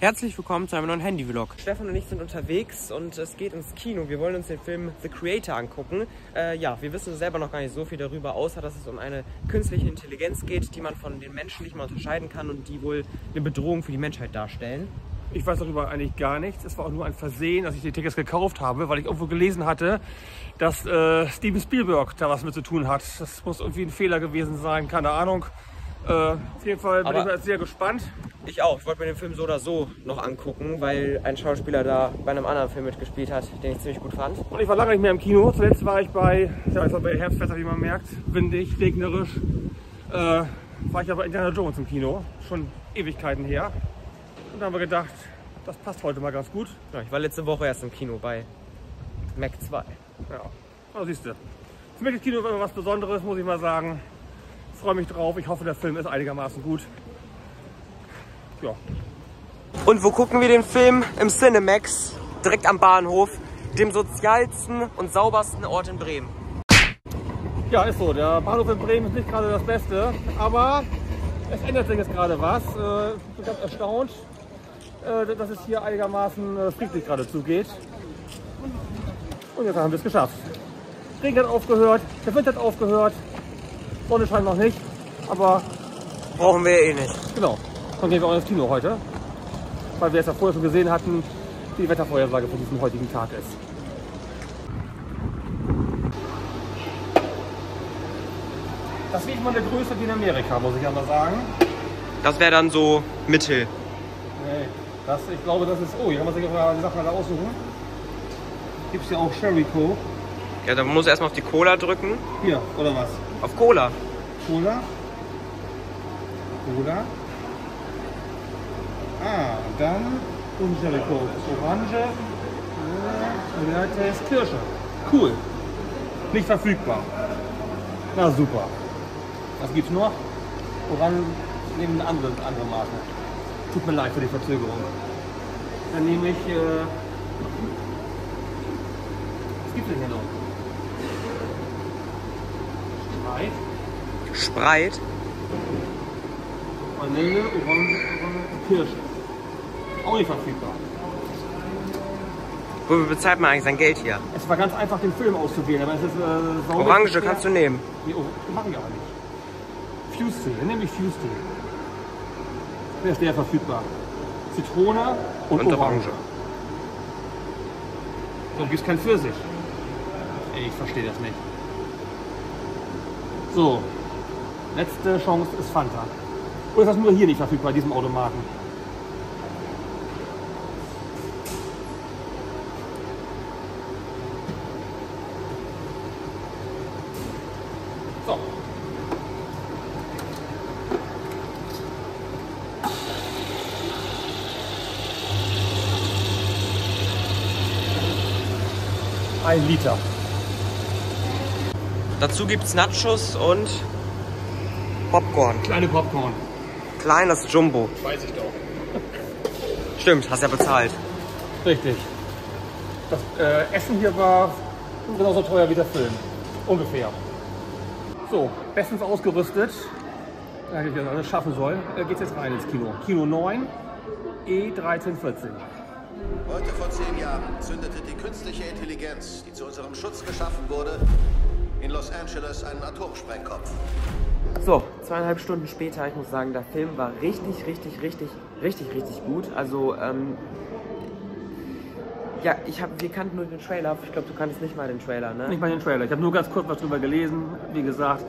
Herzlich willkommen zu einem neuen Handy-Vlog. Stefan und ich sind unterwegs und es geht ins Kino. Wir wollen uns den Film The Creator angucken. Äh, ja, wir wissen selber noch gar nicht so viel darüber, außer dass es um eine künstliche Intelligenz geht, die man von den Menschen nicht mal unterscheiden kann und die wohl eine Bedrohung für die Menschheit darstellen. Ich weiß darüber eigentlich gar nichts. Es war auch nur ein Versehen, dass ich die Tickets gekauft habe, weil ich irgendwo gelesen hatte, dass äh, Steven Spielberg da was mit zu tun hat. Das muss irgendwie ein Fehler gewesen sein, keine Ahnung. Äh, auf jeden Fall bin Aber- ich sehr gespannt. Ich auch. Ich wollte mir den Film so oder so noch angucken, weil ein Schauspieler da bei einem anderen Film mitgespielt hat, den ich ziemlich gut fand. Und ich war lange nicht mehr im Kino. Zuletzt war ich bei, ja, einfach bei Herbstwetter, wie man merkt, windig, regnerisch. Äh, war ich aber Indiana Jones im Kino, schon Ewigkeiten her. Und da haben wir gedacht, das passt heute mal ganz gut. Ja, ich war letzte Woche erst im Kino bei Mac 2. Ja, also siehst du. Für mich ist Kino immer was Besonderes, muss ich mal sagen. Ich freue mich drauf. Ich hoffe, der Film ist einigermaßen gut. Ja, Und wo gucken wir den Film? Im Cinemax, direkt am Bahnhof, dem sozialsten und saubersten Ort in Bremen. Ja, ist so. Der Bahnhof in Bremen ist nicht gerade das Beste, aber es ändert sich jetzt gerade was. Äh, Ich bin ganz erstaunt, äh, dass es hier einigermaßen äh, friedlich gerade zugeht. Und jetzt haben wir es geschafft. Regen hat aufgehört, der Wind hat aufgehört, Sonne scheint noch nicht, aber Brauchen wir eh nicht. genau, dann gehen wir auch ins Kino heute, weil wir es ja vorher schon gesehen hatten, wie die Wettervorhersage für diesen heutigen Tag ist. Das ist nicht mal der größte wie in Amerika, muss ich aber sagen. Das wäre dann so Mittel. Nee, das, ich glaube, das ist. Oh, hier kann man sich auch die Sachen alle aussuchen. Gibt es ja auch Sherry Coke. Ja, dann muss erstmal auf die Cola drücken. Hier, oder was? Auf Cola. Cola. Cola. Ah, dann und Sherry Coke. Orange. Äh, Limeette ist Kirsche. Cool. Nicht verfügbar. Na super. Was gibt's noch? Orange nehmen eine andere, andere Marke. Tut mir leid für die Verzögerung. Dann nehme ich. Äh, was gibt's denn hier noch? Sprite. Spreit. Vanille, Orange, Orange Kirsche. Auch nicht verfügbar. Wofür bezahlt man eigentlich sein Geld hier? Es war ganz einfach, den Film auszuwählen, aber es ist äh. Orange kannst du nehmen. Nee, oh, mach ich aber nicht. Fuse-Tee, dann nehme ich Fuse-Tee. Wer ist der verfügbar? Zitrone und, Und Orange. Orange. So, gibt's kein Pfirsich. Ey, ich verstehe das nicht. So, letzte Chance ist Fanta. Oder ist das nur hier nicht verfügbar, diesem Automaten? So. Ein Liter. Dazu gibt's Nachos und Popcorn. Kleine Popcorn. Kleines Jumbo. Weiß ich doch. Stimmt, hast ja bezahlt. Richtig. Das äh, Essen hier war genauso teuer wie der Film. Ungefähr. So, bestens ausgerüstet. Da ich das alles schaffen soll. Äh, geht's jetzt rein ins Kino. Kino 9, E1314. Heute vor zehn Jahren zündete die künstliche Intelligenz, die zu unserem Schutz geschaffen wurde, in Los Angeles einen Atomsprengkopf. So, zweieinhalb Stunden später, ich muss sagen, der Film war richtig, richtig, richtig, richtig, richtig gut. Also, ähm, ja, ich hab, wir kannten nur den Trailer. Ich glaube, du kanntest nicht mal den Trailer, ne? Nicht mal den Trailer. Ich habe nur ganz kurz was drüber gelesen. Wie gesagt,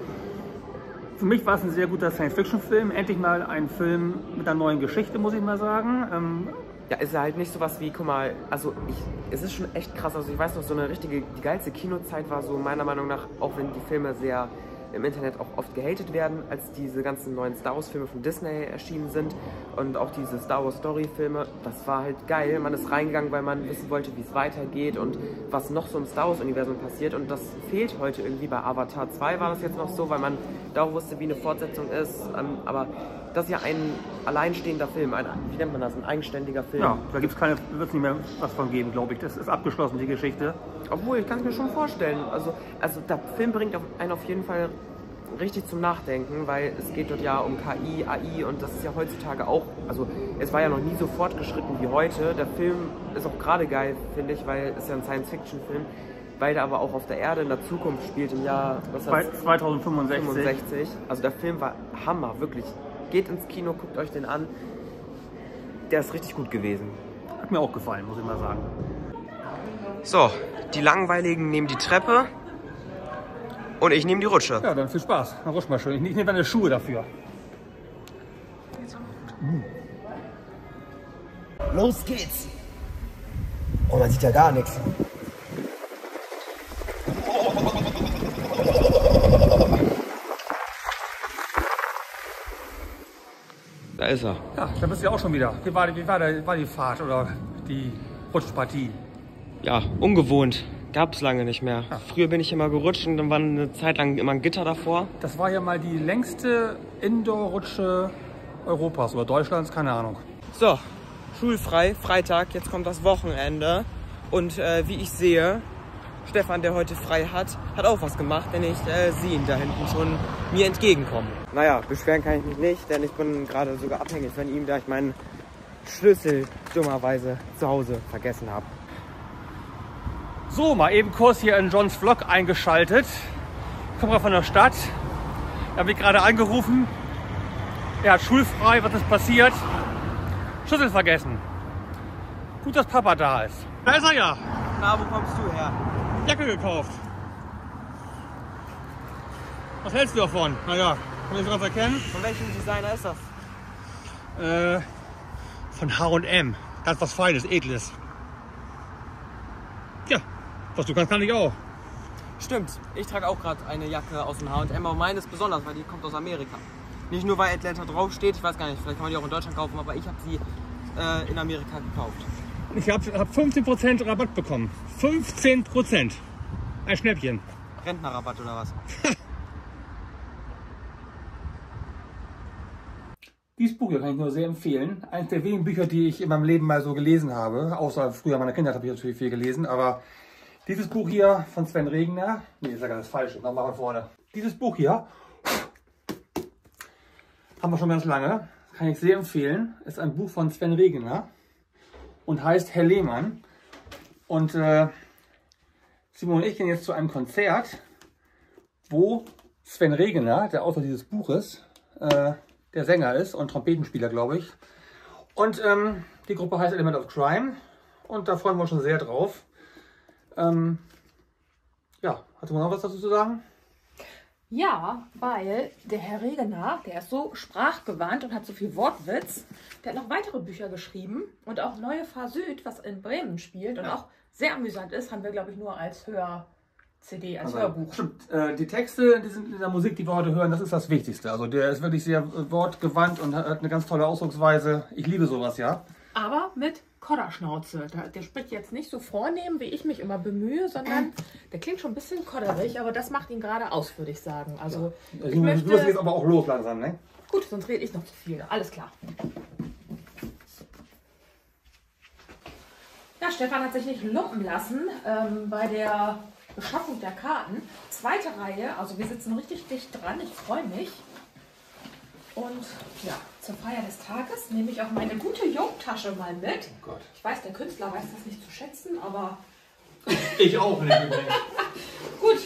für mich war es ein sehr guter Science-Fiction-Film. Endlich mal ein Film mit einer neuen Geschichte, muss ich mal sagen. Ähm, Ja, ist halt nicht sowas wie, guck mal, also ich, es ist schon echt krass. Also ich weiß noch, so eine richtige, die geilste Kinozeit war so meiner Meinung nach, auch wenn die Filme sehr im Internet auch oft gehatet werden, als diese ganzen neuen Star Wars Filme von Disney erschienen sind und auch diese Star Wars Story Filme, das war halt geil. Man ist reingegangen, weil man wissen wollte, wie es weitergeht und was noch so im Star Wars Universum passiert und das fehlt heute irgendwie. Bei Avatar 2 war das jetzt noch so, weil man da auch wusste, wie eine Fortsetzung ist, ähm, aber das ist ja ein alleinstehender Film, ein, wie nennt man das, ein eigenständiger Film. ja, da gibt's keine, wird es nicht mehr was von geben, glaube ich. Das ist abgeschlossen, die Geschichte. Obwohl, ich kann es mir schon vorstellen. Also, also der Film bringt einen auf jeden Fall richtig zum Nachdenken, weil es geht dort ja um KI, AI und das ist ja heutzutage auch, also es war ja noch nie so fortgeschritten wie heute. Der Film ist auch gerade geil, finde ich, weil es ja ein Science-Fiction-Film, weil der aber auch auf der Erde in der Zukunft spielt, im Jahr was Bei heißt, 2065. 65. Also der Film war Hammer, wirklich. Geht ins Kino, guckt euch den an. Der ist richtig gut gewesen. Hat mir auch gefallen, muss ich mal sagen. So, die Langweiligen nehmen die Treppe und ich nehme die Rutsche. Ja, dann viel Spaß. Dann rutsch mal schön. Ich, ich nehme deine Schuhe dafür. Los geht's. Oh, man sieht ja gar nichts. Da ist er. Ja, da bist du ja auch schon wieder. Wie war, die- wie war, der, war die Fahrt oder die Rutschpartie? Ja, ungewohnt. Gab's lange nicht mehr. Früher bin ich immer gerutscht und dann war eine Zeit lang immer ein Gitter davor. Das war ja mal die längste Indoor-Rutsche Europas oder Deutschlands, keine Ahnung. So, schulfrei, Freitag, jetzt kommt das Wochenende. Und äh, wie ich sehe, Stefan, der heute frei hat, hat auch was gemacht, denn ich äh, sehe ihn da hinten schon mir entgegenkommen. Naja, beschweren kann ich mich nicht, denn ich bin gerade sogar abhängig von ihm, da ich meinen Schlüssel dummerweise zu Hause vergessen habe. So, mal eben kurz hier in Johns Vlog eingeschaltet. Ich komme gerade von der Stadt. Er hat mich gerade angerufen. Er hat schulfrei. Was ist passiert? Schlüssel vergessen. Gut, dass Papa da ist. Da ist er ja. Na, wo kommst du her? Jacke gekauft. Was hältst du davon? Naja, kann ich sowas erkennen? Von welchem Designer ist das? Äh, von H&M. Ganz was Feines, Edles. Was du kannst, kann ich auch. Stimmt, ich trage auch gerade eine Jacke aus dem H&M, aber meine ist besonders, weil die kommt aus Amerika. Nicht nur, weil Atlanta draufsteht, ich weiß gar nicht, vielleicht kann man die auch in Deutschland kaufen, aber ich habe sie äh, in Amerika gekauft. Ich habe hab 15% Rabatt bekommen. 15%. Ein Schnäppchen. Rentnerrabatt oder was? Dieses Buch hier kann ich nur sehr empfehlen. Eines der wenigen Bücher, die ich in meinem Leben mal so gelesen habe. Außer früher meiner Kindheit habe ich natürlich viel gelesen. Aber dieses Buch hier von Sven Regner. Nee, ist ja ganz falsch. Nochmal von vorne. Dieses Buch hier haben wir schon ganz lange. Kann ich sehr empfehlen. Ist ein Buch von Sven Regner und heißt Herr Lehmann. Und äh, Simon und ich gehen jetzt zu einem Konzert, wo Sven Regner, der Autor dieses Buches, äh, der Sänger ist und Trompetenspieler, glaube ich. Und ähm, die Gruppe heißt Element of Crime und da freuen wir uns schon sehr drauf. Ähm, ja, hatte man noch was dazu zu sagen? Ja, weil der Herr Regener, der ist so sprachgewandt und hat so viel Wortwitz, der hat noch weitere Bücher geschrieben und auch Neue Fahr Süd, was in Bremen spielt und auch sehr amüsant ist, haben wir, glaube ich, nur als Hör-CD, als Hörbuch. Stimmt, äh, die Texte, die sind in der Musik, die wir heute hören, das ist das Wichtigste. Also der ist wirklich sehr äh, wortgewandt und hat eine ganz tolle Ausdrucksweise. Ich liebe sowas, ja. Aber mit Kodderschnauze. Der, spricht jetzt nicht so vornehm, wie ich mich immer bemühe, sondern der klingt schon ein bisschen kodderig, aber das macht ihn gerade aus, würde ich sagen. Also, ich Du, du möchte... musst jetzt aber auch los langsam, ne? Gut, sonst rede ich noch zu viel. Alles klar. Ja, Stefan hat sich nicht lumpen lassen ähm, bei der Beschaffung der Karten. Zweite Reihe, also wir sitzen richtig dicht dran. Ich freue mich. Und ja, zur Feier des Tages nehme ich auch meine gute Jungtasche mal mit. Gott. Ich weiß, der Künstler weiß das nicht zu schätzen, aber Ich auch nicht übrigens. gut.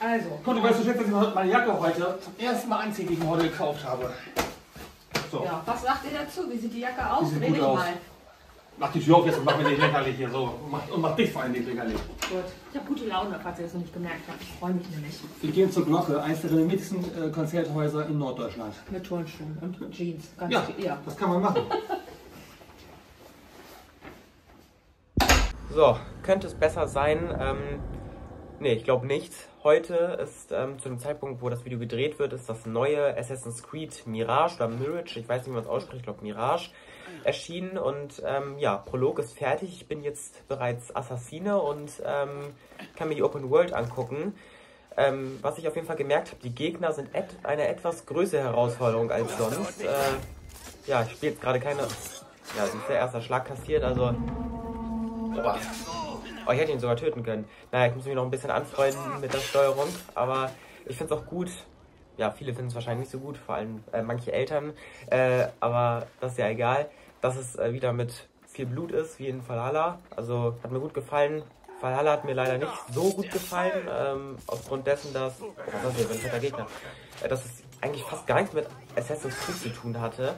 Also, Guck, du weißt du schätzt, dass ich meine Jacke heute zum ersten Mal anziehe, die ich mir heute gekauft habe. So, ja, was sagt ihr dazu? Wie sieht die Jacke aus? sieht Dreh gut dich aus. mal. Mach die Tür auf jetzt und mach mir nicht lächerlich hier so. Und mach, und mach dich vor allem nicht lächerlich. Gut. Ich habe gute Laune, falls ihr das noch nicht gemerkt habt. Ich freue mich nämlich. Wir gehen zur Glocke, eines der renommiertesten äh, Konzerthäuser in Norddeutschland. Mit Turnschuhen und Jeans. Ganz Ja, viel- ja. das kann man machen. So, könnte es besser sein? Ähm, nee, ich glaube nicht. Heute ist ähm, zu dem Zeitpunkt, wo das Video gedreht wird, ist das neue Assassin's Creed Mirage oder Mirage, ich weiß nicht, wie man es ausspricht, ich glaube Mirage, erschienen. Und ähm, ja, Prolog ist fertig. Ich bin jetzt bereits Assassine und ähm, kann mir die Open World angucken. Ähm, was ich auf jeden Fall gemerkt habe, die Gegner sind et eine etwas größere Herausforderung als sonst. Äh, ja, ich spiele jetzt gerade keine. Ja, das ist der erste Schlag kassiert, also Boah. Oh, ich hätte ihn sogar töten können. Naja, ich muss mich noch ein bisschen anfreunden mit der Steuerung, aber ich finde es auch gut, ja, viele finden es wahrscheinlich nicht so gut, vor allem äh, manche Eltern. Äh, aber das ist ja egal, dass es äh, wieder mit viel Blut ist, wie in Valhalla. Also hat mir gut gefallen. Valhalla hat mir leider nicht so gut gefallen, ähm, aufgrund dessen, dass, was ist das hier, ein Gegner, äh, dass es eigentlich fast gar nichts mit Assassin's Creed zu tun hatte.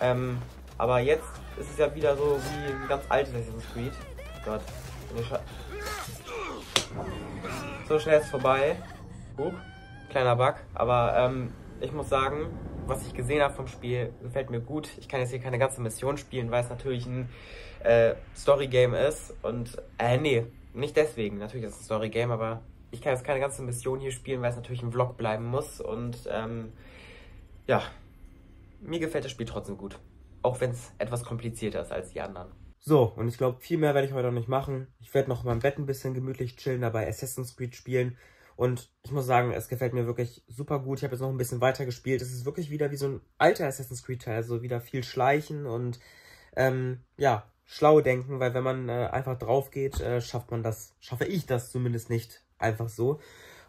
Ähm, aber jetzt ist es ja wieder so wie ein ganz altes Assassin's Creed. Oh Gott. So schnell ist es vorbei. Huch, kleiner Bug. Aber ähm, ich muss sagen, was ich gesehen habe vom Spiel, gefällt mir gut. Ich kann jetzt hier keine ganze Mission spielen, weil es natürlich ein äh, Story-Game ist. Und, äh, nee, nicht deswegen. Natürlich ist es ein Story-Game, aber ich kann jetzt keine ganze Mission hier spielen, weil es natürlich ein Vlog bleiben muss. Und, ähm, ja, mir gefällt das Spiel trotzdem gut. Auch wenn es etwas komplizierter ist als die anderen. So, und ich glaube, viel mehr werde ich heute noch nicht machen. Ich werde noch in meinem Bett ein bisschen gemütlich chillen, dabei Assassin's Creed spielen. Und ich muss sagen, es gefällt mir wirklich super gut. Ich habe jetzt noch ein bisschen weiter gespielt. Es ist wirklich wieder wie so ein alter Assassin's Creed-Teil. Also wieder viel Schleichen und ähm, ja, schlau denken, weil wenn man äh, einfach drauf geht, äh, schafft man das, schaffe ich das zumindest nicht einfach so.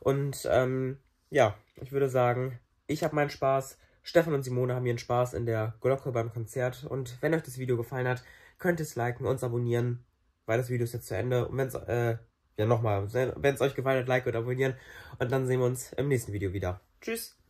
Und ähm, ja, ich würde sagen, ich habe meinen Spaß. Stefan und Simone haben ihren Spaß in der Glocke beim Konzert. Und wenn euch das Video gefallen hat, könnt ihr es liken, uns abonnieren, weil das Video ist jetzt zu Ende. Und wenn es, äh, ja nochmal, wenn es euch gefallen hat, like und abonnieren. Und dann sehen wir uns im nächsten Video wieder. Tschüss!